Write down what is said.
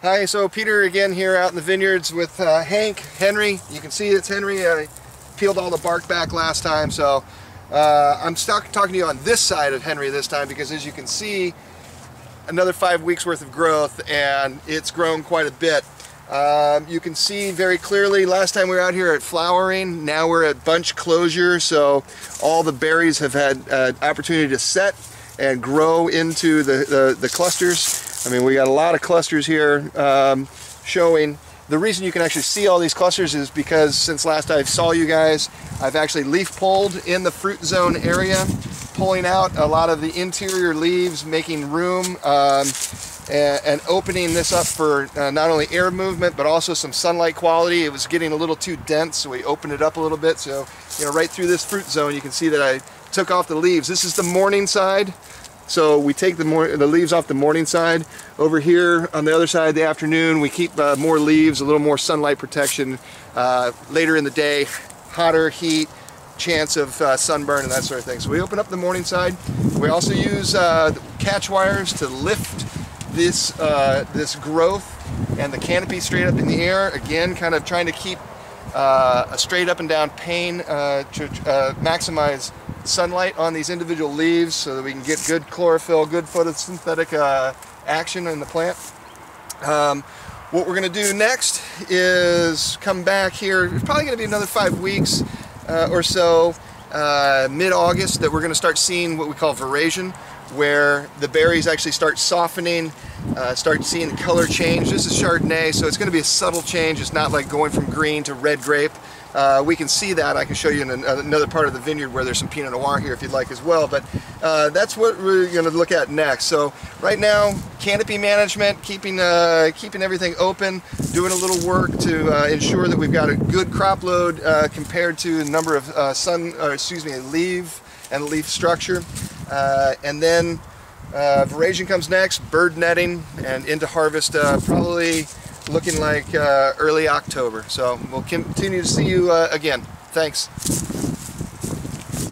Hi, so Peter again here out in the vineyards with uh, Hank, Henry. You can see it's Henry. I peeled all the bark back last time, so uh, I'm stuck talking to you on this side of Henry this time because as you can see, another five weeks worth of growth and it's grown quite a bit. Um, you can see very clearly last time we were out here at flowering, now we're at bunch closure, so all the berries have had uh, opportunity to set and grow into the, the, the clusters. I mean, we got a lot of clusters here um, showing. The reason you can actually see all these clusters is because since last I saw you guys, I've actually leaf pulled in the fruit zone area, pulling out a lot of the interior leaves, making room, um, and, opening this up for uh, not only air movement, but also some sunlight quality. It was getting a little too dense, so we opened it up a little bit. So, you know, right through this fruit zone, you can see that I took off the leaves. This is the morning side. So we take the, more, the leaves off the morning side. Over here on the other side the afternoon, we keep uh, more leaves, a little more sunlight protection. Uh, later in the day, hotter heat, chance of uh, sunburn and that sort of thing. So we open up the morning side. We also use uh, catch wires to lift this, uh, this growth and the canopy straight up in the air. Again, kind of trying to keep uh, a straight up and down pane to maximize sunlight on these individual leaves so that we can get good chlorophyll, good photosynthetic uh, action in the plant. Um, what we're going to do next is come back here. It's probably going to be another five weeks uh, or so, uh, mid-August, that we're going to start seeing what we call veraison, where the berries actually start softening, uh, start seeing the color change. This is Chardonnay, so it's going to be a subtle change. It's not like going from green to red grape. Uh, we can see that. I can show you in another part of the vineyard where there's some Pinot Noir here if you'd like as well. But uh, that's what we're going to look at next. So right now, canopy management, keeping uh, keeping everything open, doing a little work to uh, ensure that we've got a good crop load uh, compared to the number of uh, sun, or excuse me, leaf and leaf structure. and then veraison comes next, bird netting, and into harvest probably looking like uh, early October. So we'll continue to see you uh, again. Thanks.